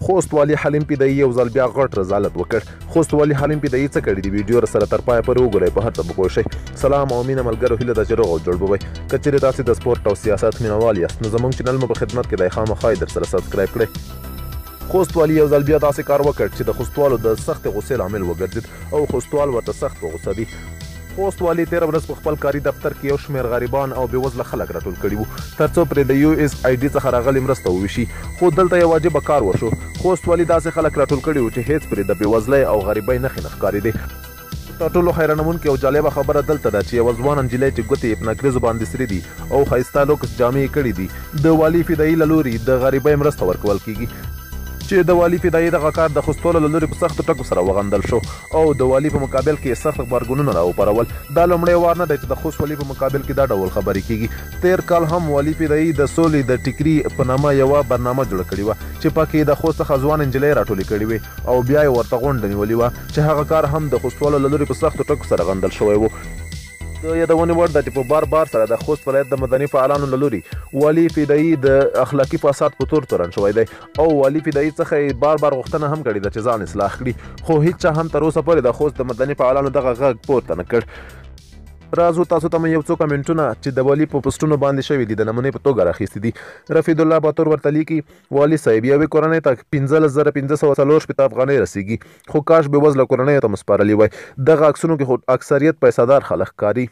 خوست والي حلیم پیدایي یو ځل بیا غټ رضالت وکړ خوست والي حلیم پیدایي څه کړي دی ویډیو را سره تر پای پورې وګورئ په هر څه به پوه شئ سلام او مینه ملګرو هیله ده چې روغ او جوړ به وئ که چېرې تاسې د سپورټ او سیاست مینوال یاست نو زموږ چینل مو په خدمت کې دی خامخا یې در سره سبسکرایب کړئ خوست والي یو ځل بیا داسې کار وکړ چې د خوستوالو د سختې غوسې لامل وګرځید او خوستوال ورته سخت په غوسه دي. خوست والي تېره ورځ په خپل کاري دفتر کې یو شمېر غریبان او بېوزله خلک راټول کړي وو ترڅو پرې د یو ایس آی ډي څخه راغلې مرسته وویشي خو دلته یو عجیبه کار وشو خوست والي داسې خلک راټول کړي وو چې هېڅ پرې د بېوزلۍ او غریبۍ نښې نه ښکارېدې. تر ټولو حیرانونکې او جالبه خبره دلته ده چې یوه ځوانه نجلۍ چې ګوتې یې په نکریزو باندې سرې دي او ښایسته لوکس جامې یې کړې دي د والي فدایي له لوري د غریبۍ مرسته ورکول کېږي چې د والي فدایي دغه کار د خوستولو له لوري په سختو ټکو سره وغندل شو او د والي په مقابل کې یې سخت غبرګونونه راوپارول دا لومړی وار نه دی چې د خوست والي په مقابل کې دا ډول خبرې کېږي تېر کال هم والي فدایي د سولې د ټیکري په نامه یوه برنامه جوړه کړې وه چې پکې د خوست څخه ځوانې نجلۍ راټولې کړې وې او بیا یې ورته غونډه نیولي وه چې هغه کار هم د خوستوالو له لوري په سختو ټکو سره غندل شوی و. د یادونې وړ ده چې په بار بار سره د خوست ولایت د مدني فعالانو له لوري والي فدایي د اخلاقي فساد په تور تورن شوی دی او والي فدایي څخه یې بار بار غوښتنه هم کړې ده چې ځان اصلاح کړي خو هیڅ چا هم تر اوسه پورې د خوست د مدني فعالانو دغه غږ پورته نه کړ رازو تاسو ته یو څو کمنټونه چې د ولی په پوسټونو باندې شوی دي د نمونې په توګه راخیستي دي رفید الله باتور ورته لیکي والي صاحب يوې کورنۍ ته پنځلس زره پنځه سوه څلور شپېته افغانۍ رسېږي خو کاش بې وزله کورنيو ته مو سپارلي وای دغه عکسونو کې خو اکثريت پيسه دار خلک ښکاري.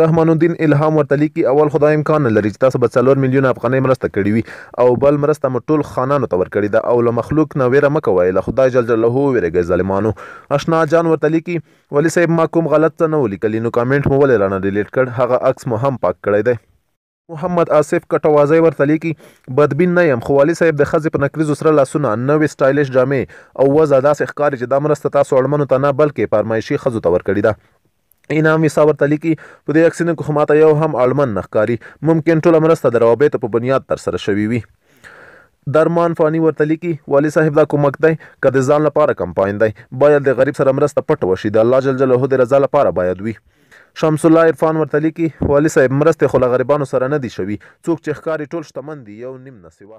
رحمان الدين الهام ورته ليکي، اول خو دا امکان نه لري چې تاسو به څلور ميليونه افغانۍ مرسته کړې وي او بل مرسته مو ټول خانانو ته ورکړې ده او له مخلوق نه وېره مه کوئ له خدای جل جلاله ووېرېږئ ظالمانو. اشنا جان ورته ليکي، والي صاحب ما کوم غلط څه نه وو ليکلي نو کامنټ مو ولې رانه ډيليټ کړ هغه عکس مو هم پاک کړی دی. محمد آصف کټوازی ورته لیکي، بدبین نه یم، خو والي صاحب د ښځې په نکریزو سره لاسونه، نوې سټایلش جامې او وضع داسې ښکاري چې دا مرسته تاسو اړمنو ته نه، بلکې پرمایشي ښځو ته ورکړې ده. انعام ویسا ورته لیکي، په دې عکسونوکې خو ماته یو هم اړمن نه ښکاري، ممکن ټوله مرسته د روابطو په بنیاد ترسره شوې وي. درمان فاني ورته لیکي، والي صاحب دا کومک دی که د ځان لپاره کمپاین دی؟ باید د غریب سره مرسته پټه وشي، د الله جل جلاله د رضا لپاره باید وي. شمس الله عرفان ورته لیکي، والي صاحب مرستې خو له غریبانو سره نه دي شوي، څوک چې ښکاري ټول شتمن دي یو نیم نه سوا.